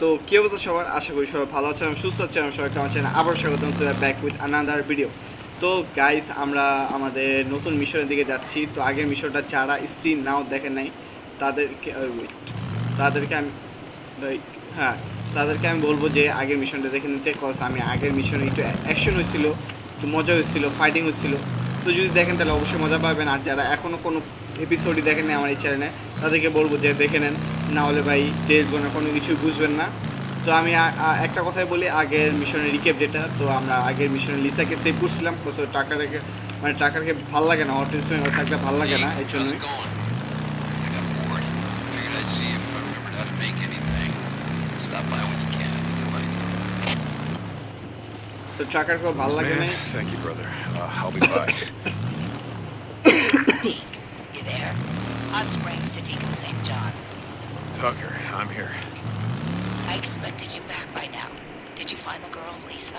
তো কি অবস্থা সবার? আশা করি সবাই ভালো আছেন, সুস্থ আছেন সবাই কেমন আছেন আবার স্বাগতম to back with another video তো গাইস আমরা আমাদের নতুন মিশনের দিকে যাচ্ছি, তো আগের মিশনটা যারা স্টিল নাও দেখেন নাই, তাদেরকে ওয়েট তাদেরকে আমি হ্যাঁ তাদেরকে আমি বলব যে আগের মিশনটা দেখে নিতে কজ আমি আগের মিশনে একটু অ্যাকশন হয়েছিল, একটু মজা হয়েছিল ফাইটিং হয়েছিল। তো যদি দেখেন তাহলে অবশ্যই মজা পাবেন, আর যারা এখনও কোনো এপিসোডই দেখেন আমার এই চ্যানেলে তাদেরকে বলব যে দেখে নেন না হলে ভাই দেখব না কোনো কিছু বুঝবেন না। তো আমি একটা কথাই বলি আগের মিশনের রিকেপ যেটা তো আমরা আগের মিশনের লিসাকে সেভ করছিলাম। টাকাটাকে মানে টাকাকে ভালো লাগে না অটো স্টুডেন্ট থাকলে ভালো লাগে না এর জন্য তো ট্রাকার খুব ভালো লাগে না thank you brother be Hot Springs to Deacon St. John. Tucker, I'm here. I expected you back by now. Did you find the girl, Lisa?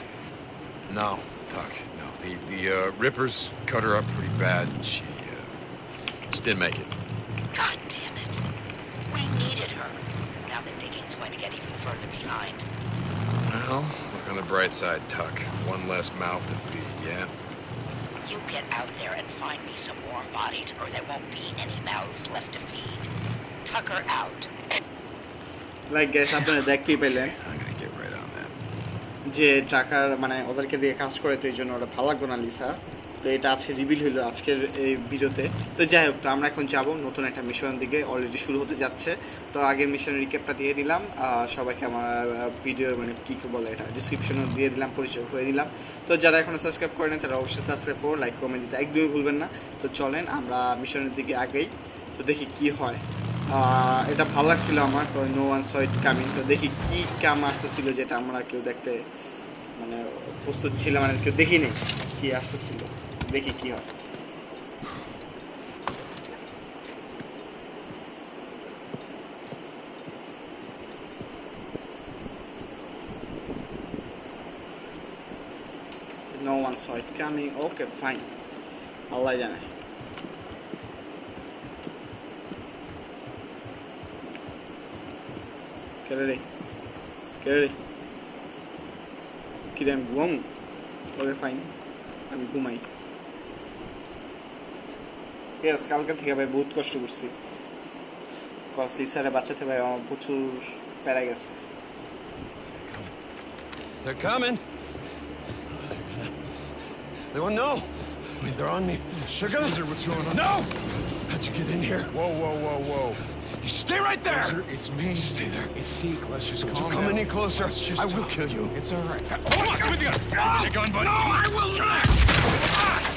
No, Tuck. No, the the uh, Rippers cut her up pretty bad. She uh, she didn't make it. God damn it. We needed her. Now the Digging's going to get even further behind. Well, look on the bright side, Tuck. One less mouth to feed. Yeah. You get out there and find me some warm bodies, or there won't be any mouths left to feed. Tucker out. Like gas আপনারা দেখতেই পেলেন I'm gonna get right on that. যে টাকার মানে ওদেরকে দিয়ে কাজ করে তো এই জন্য ওরা ভালো লাগতো না লিসা তো এটা আছে রিভিল হইল আজকের এই ভিডিওতে তো যাই হোক, তো আমরা এখন যাব নতুন একটা মিশনের দিকে। অলরেডি শুরু হতে যাচ্ছে। তো আগের মিশনের রিকেপটা দিয়ে দিলাম। সবাইকে আমার ভিডিও মানে কী কী বলে এটা ডিসক্রিপশনও দিয়ে দিলাম, পরিচয় করে দিলাম। তো যারা এখনও সাবস্ক্রাইব করেন তারা অবশ্যই সাবস্ক্রাইব করো লাইক কমেন্ট দিতে একদমই ভুলবেন না। তো চলেন, আমরা মিশনের দিকে আগেই। তো দেখি কি হয়। এটা ভালো লাগছিল আমার নো ওয়ান সয়েট কামিং তো দেখি কি কাম আসতেছিল যেটা আমরা কেউ দেখতে মানে প্রস্তুত ছিলাম মানে কেউ দেখিনি কি আসতেছিল। দেখি কি হয় No one saw it coming. Okay, fine. আল্লাহ জানে কেড়ে রে কেড়ে রে কিরে আমি ঘুমামু ওকে ফাইন আমি ঘুমাই ইয়েস কালকে থেকে ভাই বহুত কষ্ট করছি কস লিসারে বাঁচাতে ভাই আমার প্রচুর প্যারা গেছে They're coming. They won't know. Wait, they're on me. Sugar? what's going on? No! How'd you get in here? Whoa, whoa, whoa, whoa. You stay right there! Sir, it's me. Stay there. It's Deke. Let's just Don't calm you come down. any closer. Let's just I will talk. kill you. It's all right. Oh, my God! Give me the gun. Give me the gun, buddy. No, I will not! Ah!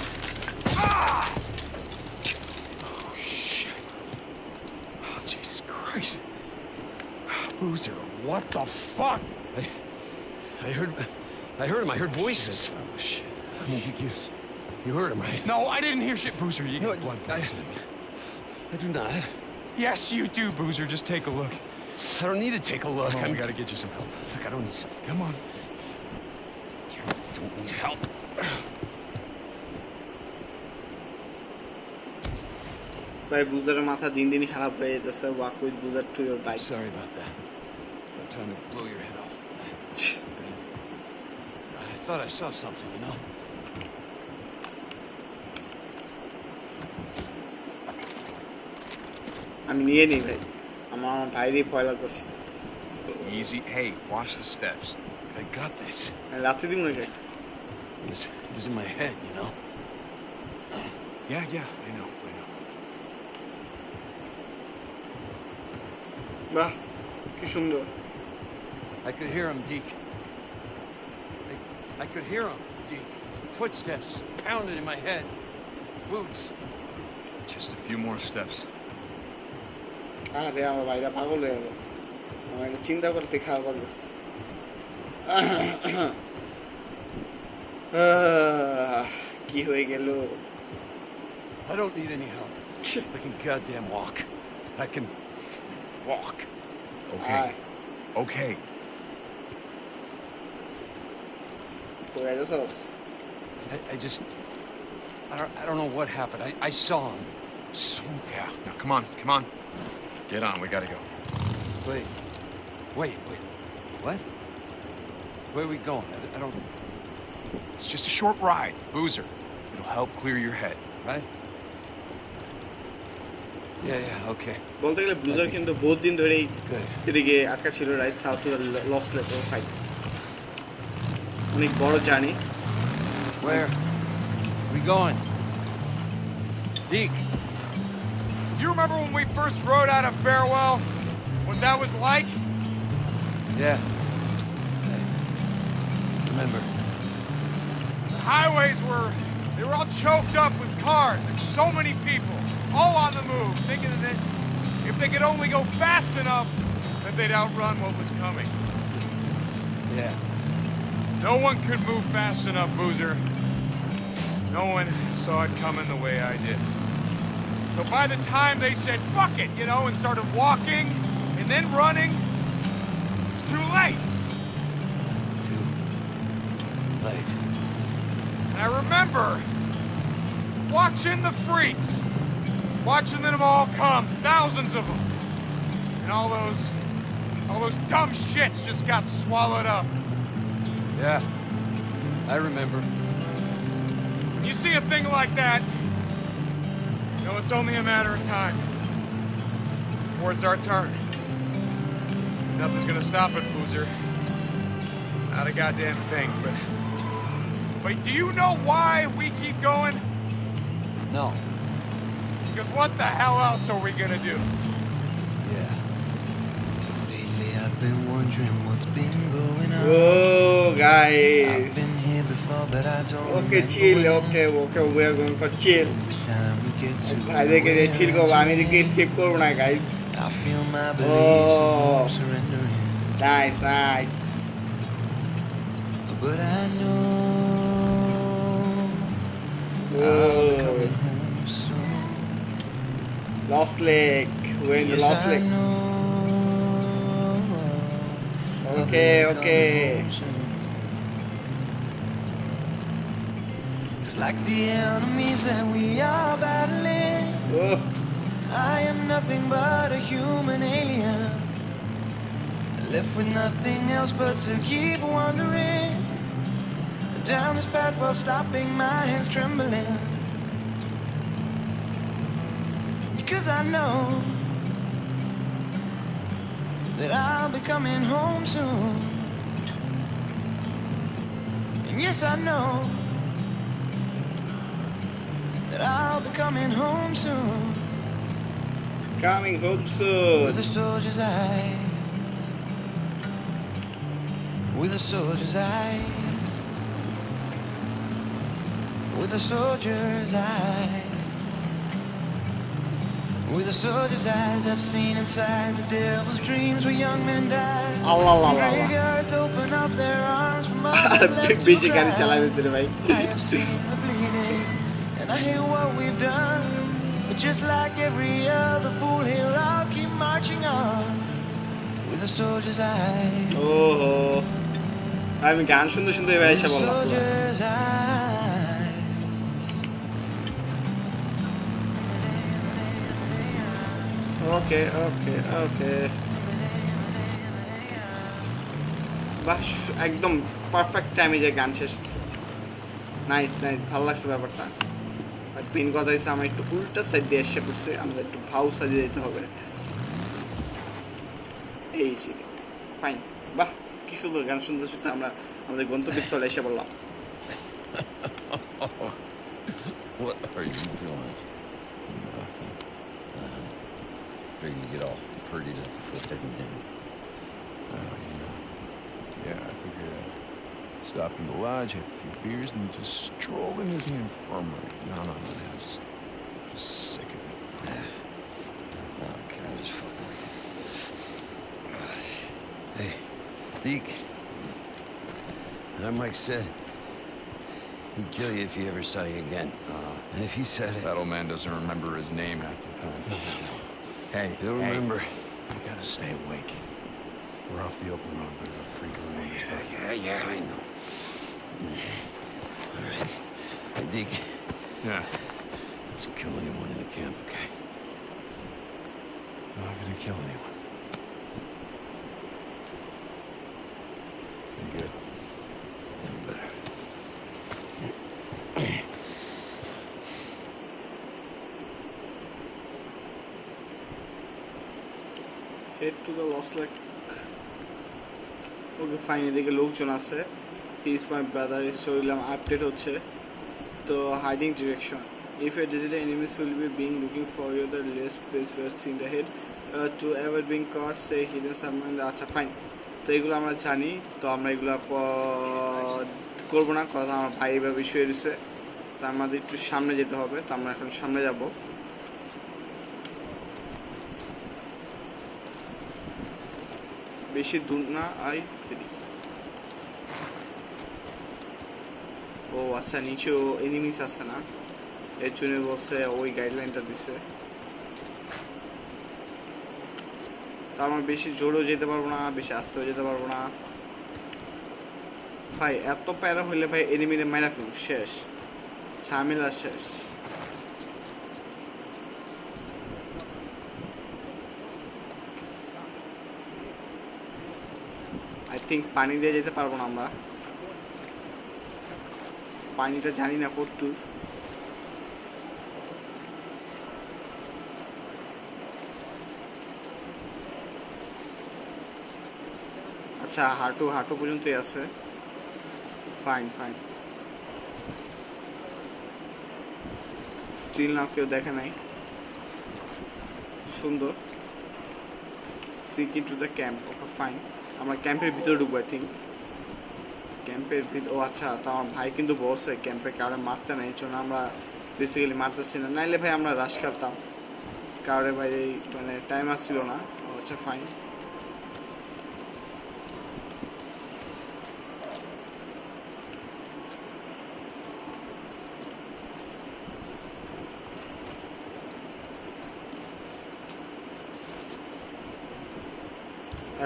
what the fuck? I, I heard, I heard him. I heard voices. Oh, shit. I mean, you, you, you heard him, right? No, I didn't hear shit, Boozer. You No, got blood I, poisoning. I do not. Yes, you do, Boozer. Just take a look. I don't need to take a look. Come on, I'm, we gotta get you some help. Look, I don't need some. Come on. don't need help. ভাই বুজারের মাথা দিন দিনই খারাপ হয়ে যেতেছে walk with বুজার to your bike Sorry about that. I'm trying to blow your head off. I thought I saw something, you know? আমি নিয়ে নিই ভাই আমার আমার ভাইরই ভয় লাগতেছে Easy. Hey, watch the steps. I got this. আমি রাত্রি দিব নাকি It was, it was in my head, you know? Yeah, yeah, I know, I know. বাহ কি সুন্দর I could hear him, Deke. I, I could hear him, Deke. Footsteps just pounding in my head. Boots. Just a few more steps. আরে আমার ভাইরা পাগল হয়ে গেল আমার এটা চিন্তা করতে খারাপ লাগছে আহ, কি হয়ে গেল I don't need any help. I can goddamn walk. I can walk. Okay, আয় okay. হয়ে গেছে I, I just, I don't, I don't know what happened. I, I saw him. So, Yeah, now come on, come on. Get on, we gotta go. wait, wait, wait. What? Where are we going? I, I don't... It's just a short ride, Boozer. It'll help clear your head. Right? Yeah, yeah, okay. বলতে গেলে ব্লুজার কিন্তু বহুত দিন ধরেই Good. এদিকে আটকা ছিল right south loss lake fight অনেক বড় journey Where? we going? Deke. You remember when we first rode out of Farewell? What that was like? Yeah. Hey. Remember. The highways were, they were all choked up with cars and so many people, all on the move, thinking that if they could only go fast enough, that they'd outrun what was coming. Yeah. No one could move fast enough, Boozer. No one saw it coming the way I did. So by the time they said, fuck it, you know, and started walking and then running, it's too late. Too late. And I remember watching the freaks, watching them all come, thousands of them. And all those, all those dumb shits just got swallowed up. Yeah. I remember. When you see a thing like that, you know it's only a matter of time before it's our turn. Nothing's gonna stop it, Boozer. Not a goddamn thing, but. But do you know why we keep going? No. Because what the hell else are we gonna do? been wondering what's been going on. Oh, guys. Before, okay, chill. Okay, okay, we are going for chill. আজকে কে যে চিল করবো আমি দিকে skip করবো না guys nice nice guys. I know I'm coming home soon. Lost Lake. we're in the Lost Lake. Okay, okay. It's like the enemies that we are battling. Whoa. I am nothing but a human alien. Left with nothing else but to keep wandering down this path while stopping my hands trembling. Because I know that I'll be coming home soon. And yes, I know that I'll be coming home soon. Coming home soon. With a soldier's eyes. With a soldier's eyes. With a soldier's eyes. With a soldier's eyes, I've seen inside the devil's dreams where young men die. Allah Allah Allah Graveyards open up their arms for mothers left to বেশি গাড়ি cry. চালাবে রে ভাই I have seen the bleeding, and I hear what we've done. But just like every other fool here, I'll keep marching on with a soldier's eye. ওহো আমি গান শুনতে শুনতে এবার এসে With a বললাম ওকে ওকে ওকে বাহ, একদম পারফেক্ট টাইমে যে গান শেষ নাইস নাইস ভালো লাগছে ব্যাপারটা। আর পিন কথা হচ্ছে আমার একটু উল্টা সাইড দিয়ে এসে পড়ছে, আমাদের একটু ভাউ সাজিয়ে দিতে হবে। এই যে ফাইন বাহ, কি সুন্দর গান শুনতে শুনতে আমরা, আমাদের গন্তব্যস্থলে এসে বললাম What are you doing? Figure you get all pretty up before taking dinner. Oh, you know. Yeah, I figured I'd stop in the lodge, have a few beers, and just stroll into the infirmary. No, no, no, no. Just, just sick of it. Okay, I'm just fucking with you. Hey, Deke. Like Mike said, he'd kill you if he ever saw you again. Uh, And if he said it, that old man doesn't remember his name half the time. Hey, You'll hey, remember. You gotta stay awake. We're off the open road, but a freak around this way. Yeah, yeah, I know. All right. Hey, Deke, Yeah, don't kill anyone in the camp, okay? I'm not gonna kill anyone. Head to the loss like okay fine এদিকে লোকজন আছে। Is my brother স্টোরিলাম update হচ্ছে। তো hiding direction if a digital enemies will be being looking for you the less place where seen the head uh, to ever being caught say hidden আচ্ছা fine তো এগুলো আমরা জানি। তো আমরা এগুলো করব না কথা আমার ভাই এভাবে শুয়ে রয়েছে। তো আমাদের একটু সামনে যেতে হবে। তো আমরা এখন সামনে যাব। বেশি দূর না, আই দেরি ও আচ্ছা নিচেও এনিমিস আছে না? এর জন্য বলছে, ওই গাইডলাইনটা দিছে। তার মানে বেশি জোরেও যেতে পারব না, বেশি আস্তেও যেতে পারব না। ভাই, এত প্যারা হইলে ভাই এনিমিরে মাইরা ফেলব, শেষ। ঝামেলা শেষ। থিঙ্ক পানি দিয়ে যেতে পারব না আমরা। পানিটা জানি না কতদূর। আচ্ছা হাঁটু হাঁটু পর্যন্তই আছে। ফাইন ফাইন স্টিল নাও কেউ দেখে নাই। সুন্দর। Seek to the camp okay fine আমরা ক্যাম্পের ভিতরে ঢুকবো আই থিঙ্ক ক্যাম্পের ভিতরে ও আচ্ছা তো আমার ভাই কিন্তু বসে ক্যাম্পে কারও মারতে নাই, এই জন্য আমরা বেসিক্যালি মারতেছি না। নাইলে ভাই আমরা রাশ খেলতাম। কারোর ভাই মানে টাইম আসছিল না। আচ্ছা ফাইন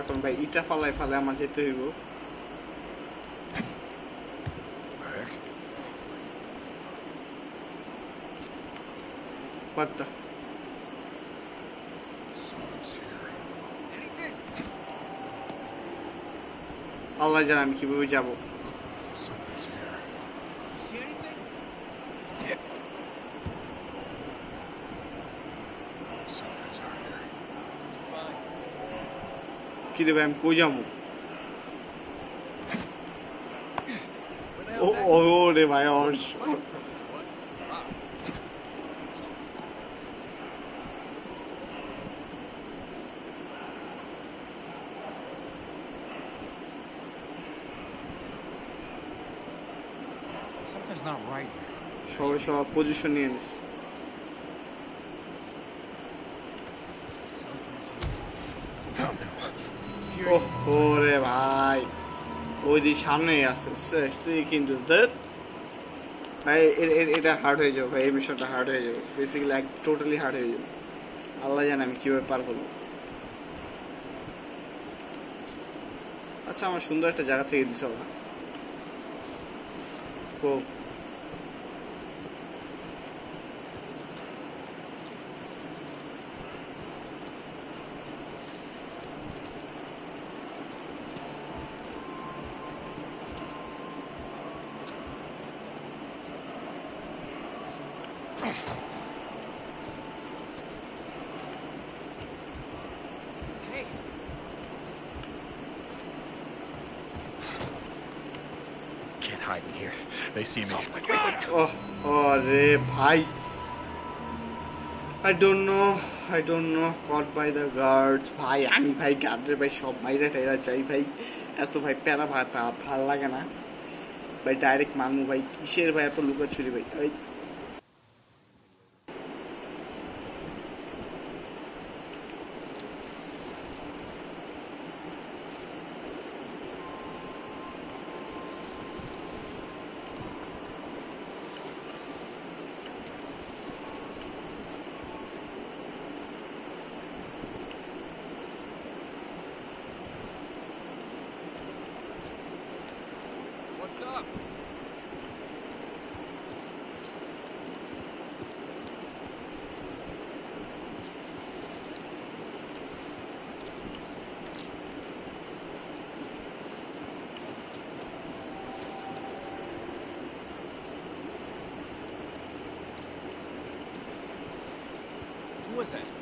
এখন ভাই ইটা ফালাই ফালাই আমার যেতে হইব? What the? আল্লাহ জানে আমি কীভাবে যাব কিরে ভাই কই যাব? ও রে ভাই ওর সবাই সব পজিশন নিয়ে নিস ওই দিক সামনেই আছে। কিন্তু। ভাই এটা হার্ড হয়ে যাবে ভাই, এই মিশনটা হার্ড হয়ে যাবে। বেসিক্যালি এক টোটালি হার্ড হয়ে যাবে। আল্লাহ জানে আমি কীভাবে পার করব আচ্ছা আমার সুন্দর একটা জায়গা থেকে দিছে ওরা ও। hiding here. They see me. Oh, oh, re, bhai. I don't know. I don't know. Caught by the guards. ভাই আমি ভাই গার্ডের ভাই সব মাইরা টাইরা যাই ভাই এত ভাই প্যারা ভাই ভালো লাগে না ভাই ডাইরেক্ট bhai. ভাই কিসের ভাই এত chuli bhai. Was that?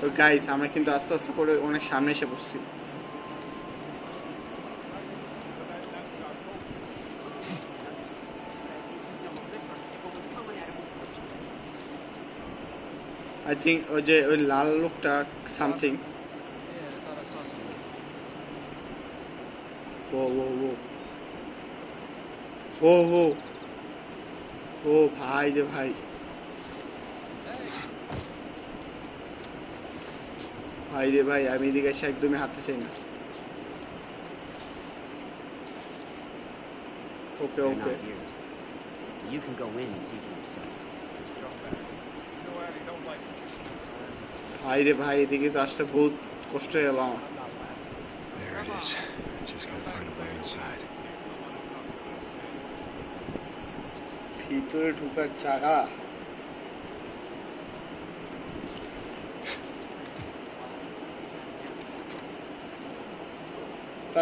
তো গাইস আমরা কিন্তু আস্তে আস্তে করে অনেক সামনে এসে পড়ছি আই থিঙ্ক ওই যে ওই লাল লোকটা সামথিং. ও ও ও ও ও ও ভাই রে ভাই। ভাই রে ভাই আমি এদিকে এসে একদমই হাঁটতে চাই না ওকে They're okay not here. You can go in and see for yourself. ভাই রে ভাই এদিকে তো আসতে বহুত কষ্ট হয়ে গেল আমার There it is. Just gotta find a way inside. ভিতরে ঢুকার জায়গা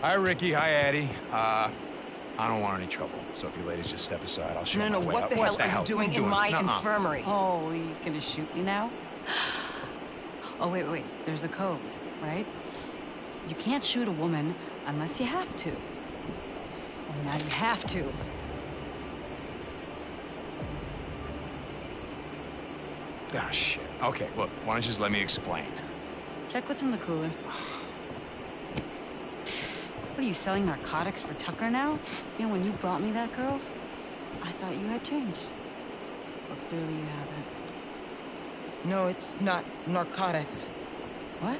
Hi, Rikki. Hi, Addie. Uh, I don't want any trouble, so if you ladies just step aside, I'll show No, my no, way what up. the hell are you doing in my Nuh-uh. infirmary? Oh, you gonna shoot me now? Oh, wait, wait. There's a code, right? You can't shoot a woman unless you have to. Well, now you have to. Ah, shit. Okay, look, why don't you just let me explain? Check what's in the cooler. What are you selling narcotics for Tucker now? You know, when you brought me that girl, I thought you had changed. But clearly you haven't. No, it's not narcotics. What?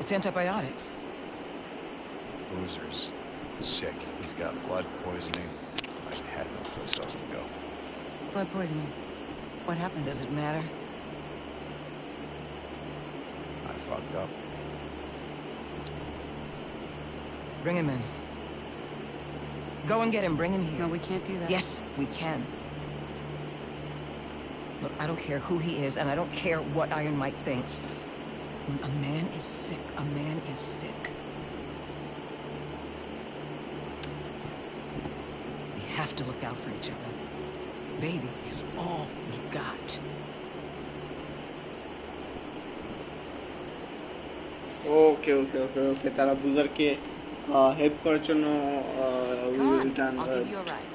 It's antibiotics. Boozer's sick. He's got blood poisoning. I had no place else to go. Blood poisoning. What happened? Does it matter? I fucked up. Bring him in. Go and get him. Bring him here. No, we can't do that. Yes, we can. Look, I don't care who he is, and I don't care what Iron Mike thinks. When a man is sick, a man is sick. We have to look out for each other. Baby is all we got. Okay, okay, okay, okay Tara buzzer okay. Help করার জন্য we Come will on, turn I'll give you a ride.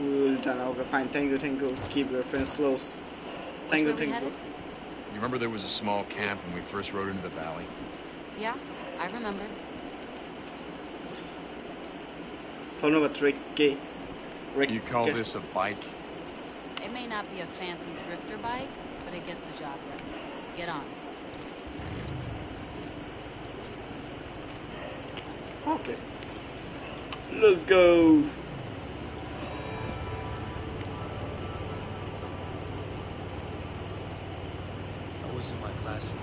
We will turn okay fine thank you thank you keep your friends close thank you Which way we thank you headed? You remember there was a small camp when we first rode into the valley? Yeah, I remember. ধন্যবাদ রেককে You call this a bike? It may not be a fancy drifter bike, but it gets the job done. Get on. Okay. Let's go. I was in my classroom.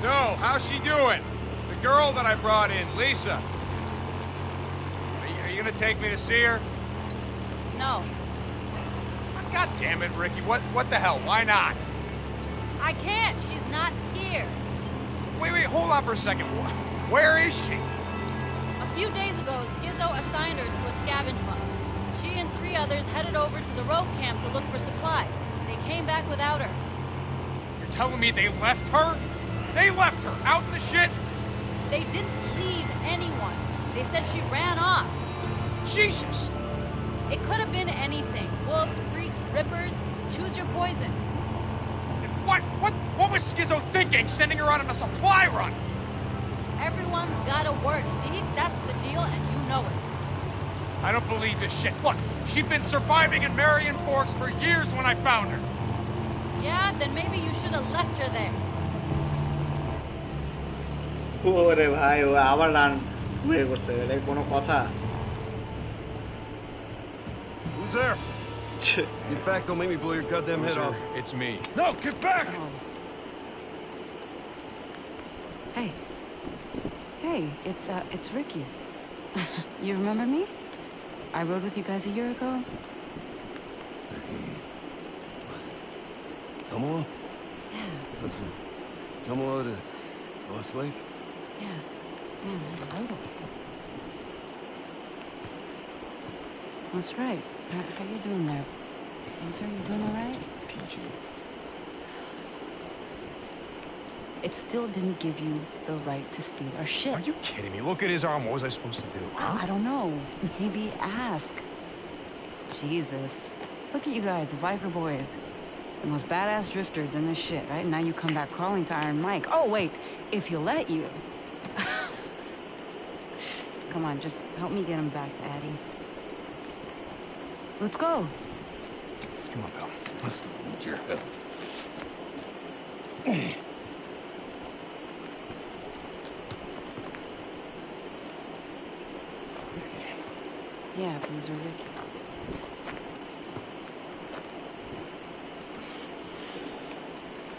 So, how's she doing? The girl that I brought in, Lisa. Are you, are you gonna take me to see her? No, God damn it, Rikki. What what the hell? Why not? I can't. Here. Wait, wait, hold on for a second. Where is she? A few days ago, Skizzo assigned her to a scavenge run. She and three others headed over to the rope camp to look for supplies. They came back without her. You're telling me they left her? They left her out in the shit. They didn't leave anyone. They said she ran off. Jesus. It could have been anything. Wolves, freaks, rippers. Choose your poison was Skizzo thinking, sending her out on a supply run? Everyone's gotta work, Deke. That's the deal, and you know it. I don't believe this shit. Look, she'd been surviving in Marion Forks for years when I found her. Yeah, then maybe you should have left her there. ওরে ভাই ও আবার run হয়ে করছে এটা কোনো কথা Who's there? get back, don't make me blow your goddamn Who's head there? off. It's me. No, get back! Oh. Hey, it's uh it's Rikki. you remember me? I rode with you guys a year ago. Tomoa? Yeah, That's Tomoa to Lost Lake? yeah. Yeah, rode him. That's right. How, how you doing there? Loser, you doing all right? Peachy. It still didn't give you the right to steal our shit. Are you kidding me? Look at his arm. What was I supposed to do? I don't know. Maybe ask. Jesus. Look at you guys, the biker boys. The most badass drifters in this shit, right? Now you come back crawling to Iron Mike. Oh, wait, if he'll let you. come on, just help me get him back to Addie. Let's go. Come on, pal. Let's... Jerk. Yeah, Boozer Ricky.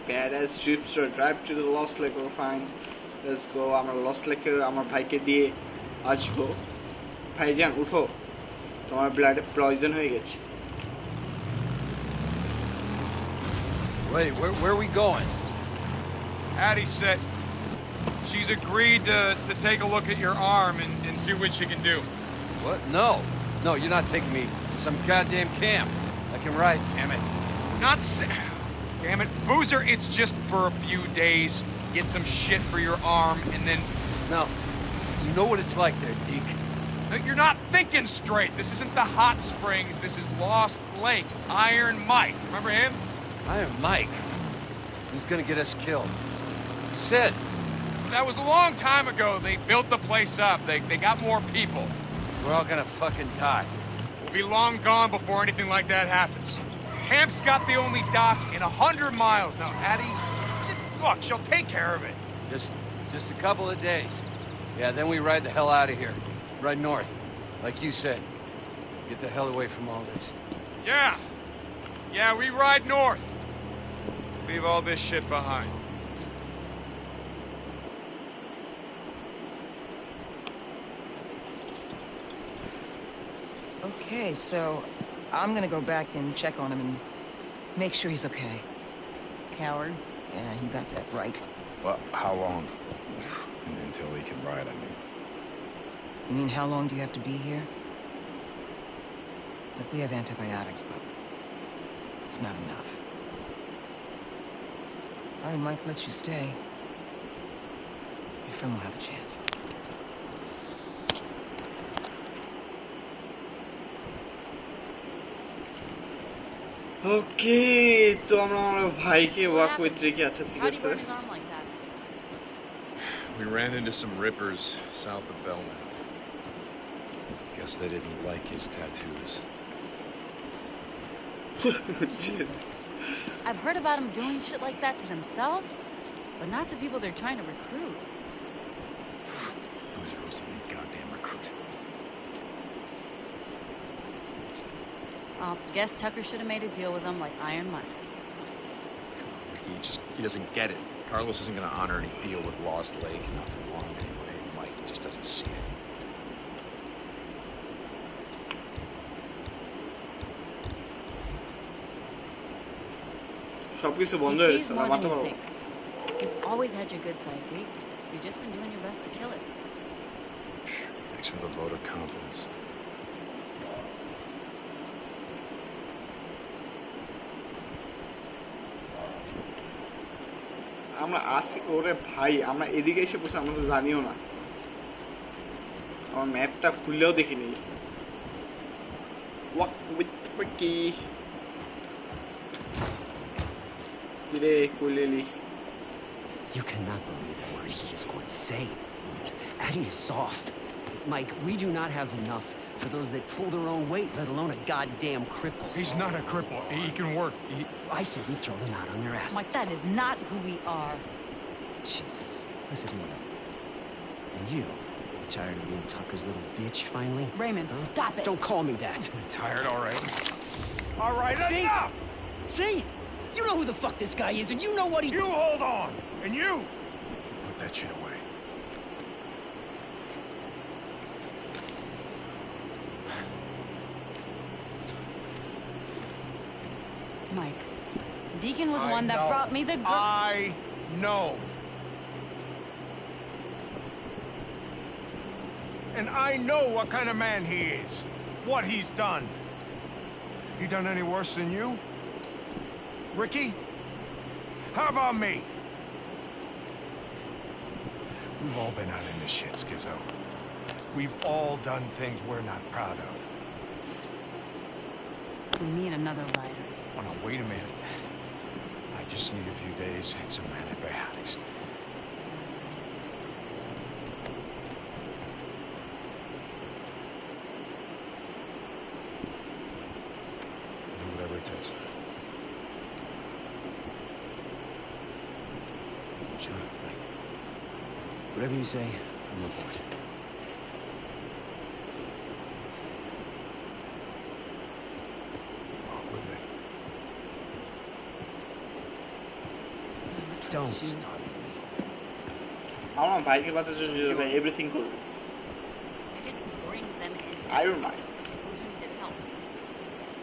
Badass Jeepster drive to the Lost Lake or fine let's go আমরা lost লেকে আমার ভাইকে দিয়ে আসবো ভাইজান উঠো তোমার ব্লাডে poison হয়ে গেছে Wait, where, where are we going? Addie said she's agreed to, to take a look at your arm and, and see what she can do. What? No. No, you're not taking me to some goddamn camp. I can ride, damn it. Not sa- Damn it. Boozer, it's just for a few days. Get some shit for your arm, and then... No. You know what it's like there, Deke. You're not thinking straight. This isn't the hot springs. This is Lost Lake. Iron Mike. Remember him? Iron Mike. Who's gonna get us killed? He said. That was a long time ago. They built the place up. They, they got more people. We're all gonna fucking die. We'll be long gone before anything like that happens. Camp's got the only dock in a hundred miles. Now, Addie, just, look, she'll take care of it. Just, just a couple of days. Yeah, then we ride the hell out of here. Right north. Like you said. Get the hell away from all this. Yeah. Yeah, we ride north. Leave all this shit behind. Okay, so I'm gonna go back and check on him and make sure he's okay. Coward. Yeah, you got that right. Well, how long? Until he can ride, I mean. You mean how long do you have to be here? Look, we have antibiotics, but it's not enough. Iron Mike lets you stay. Your friend will have a chance. ওকে তো আমরা আমার ভাইকে walk with রেখে আচ্ছা ঠিক How'd he আছে burn his arm like that? We ran into some rippers south of Belknap. Guess they didn't like his tattoos. Jesus. I've heard about them doing shit like that to themselves, but not to people they're trying to recruit. Boozer was a goddamn Well, guess Tucker should have made a deal with them like Iron Mike. Ricky he just he doesn't get it. Carlos isn't gonna honor any deal with Lost Lake, not for long anyway. Mike just doesn't see it. সবকিছু He বন্ধ হয়ে sees গেছে more না than মাথা you বড় think. You've always had your good side, Deke. You've just been doing your best to kill it. Thanks for the vote of confidence. আমরা আসি ওরে ভাই আমরা এদিকে এসে বসে আমরা তো জানিও না আমার ম্যাপটা খুললেও দেখিনি Walk with Ricky কিরে কইলেলি You cannot believe a word he is going to say. Addie is soft. Mike, we do not have enough for those that pull their own weight, let alone a goddamn cripple. He's not a cripple. He can work. He... I said we throw them out on their asses. Mike, that is not who we are. Jesus. Listen to you. And you? Tired of being Tucker's little bitch, finally? Raymond, Huh? stop it. Don't call me that. Tired, all right. All right, See? enough! See? You know who the fuck this guy is, and you know what he... You hold on! And you! Put that shit away. Mike, Deacon was I one that brought me the. I know. And I know what kind of man he is. What he's done. He done any worse than you? Rikki? How about me? We've all been out in the shit, Skizzo. We've all done things we're not proud of. We need another rider. Oh, no, wait a minute. Just need a few days and some antibiotics. Do whatever it takes. Sure, Mike. Whatever you say, I'm aboard.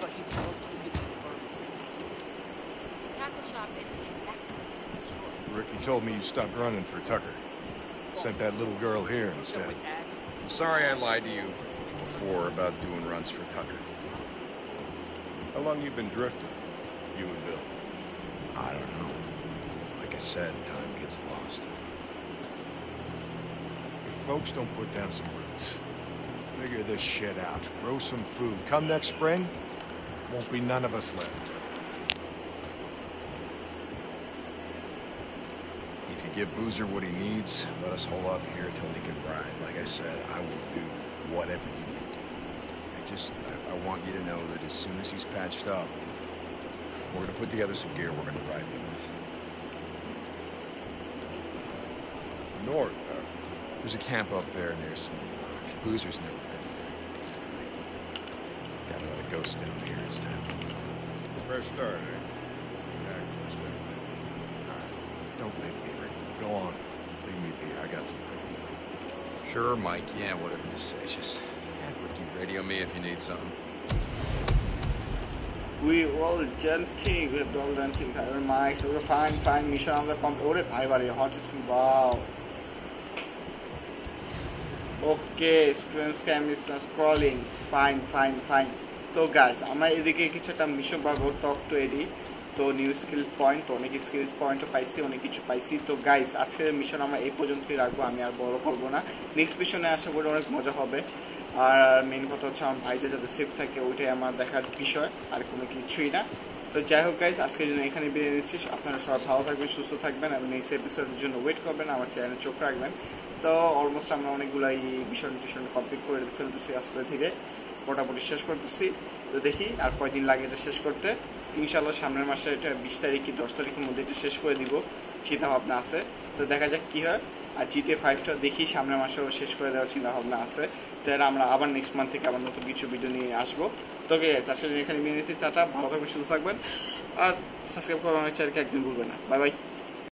But he broke the The tackle shop isn't exactly secure. Rikki told me you stopped running for Tucker. Sent that little girl here instead. I'm sorry I lied to you before about doing runs for Tucker. How long you been drifting? You and Bill. Said, time gets lost. If folks don't put down some roots, figure this shit out, grow some food. Come next spring, won't be none of us left. If you give Boozer what he needs, let us hold up here till he can ride. Like I said, I will do whatever you need. I just, I, I want you to know that as soon as he's patched up, we're gonna put together some gear we're gonna ride north. north, huh? There's a camp up there near Smith Rock. Boozer's never been there. Got a lot of ghosts down here this time. Fresh start, eh? Don't leave me, Rick. Go on. Leave me be. I got something. Sure, Mike. Yeah, whatever you say. Just have Rikki radio me if you need something. We roll jelky, grip golden, silver mice, overfine, fine mission, overcomp, overpie, but the hottest mobile. Okay students cam is scrolling fine fine fine তো guys আমরা এদিকে কিছু একটা mission পাবো টক to Eddie তো new skill point অনেক skill পয়েন্টও পাইছি, অনেক কিছু পাইছি। তো গাইস আজকের মিশন আমরা এই পর্যন্তই রাখব, আমি আর বড় করব না। নেক্সট মিশনে আশা করি অনেক মজা হবে। আর মেন কথা হচ্ছে আমার ভাইটা যাতে সেফ থাকে, ওইটাই আমার দেখার বিষয়, আর কোনো কিছুই না। তো, যাই হোক গাইস আজকের জন্য এখানে বেরিয়ে নিচ্ছি। আপনারা সবাই ভালো থাকবেন, সুস্থ থাকবেন, এবং নেক্সট এপিসোডের জন্য ওয়েট করবেন, আমার চ্যানেলে চোখ রাখবেন। তো অলমোস্ট আমরা অনেকগুলাই মিশন টিশন কমপ্লিট করে ফেলতেছি আস্তে ধীরে। মোটামুটি শেষ করতেছি। তো দেখি আর কয়দিন লাগে এটা শেষ করতে। ইনশাল্লাহ সামনের মাসে এটা বিশ তারিখ কি দশ তারিখের মধ্যে এটা শেষ করে দিব। চিন্তা ভাবনা আছে। তো দেখা যাক কি হয়। আর জিতে ফাইভটা দেখি সামনের মাসেও শেষ করে দেওয়ার চিন্তা ভাবনা আছে। তো এর আমরা আবার নেক্সট মান্থ থেকে আবার নতুন কিছু ভিডিও নিয়ে আসব। তো guys, আজকের এখানে বিয়ে নিচ্ছি। চাটা ভালো থাকবেন সুস্থ থাকবেন। আর সাবস্ক্রাইব করার চ্যানেলকে একদিন ভুলবেন না। Bye bye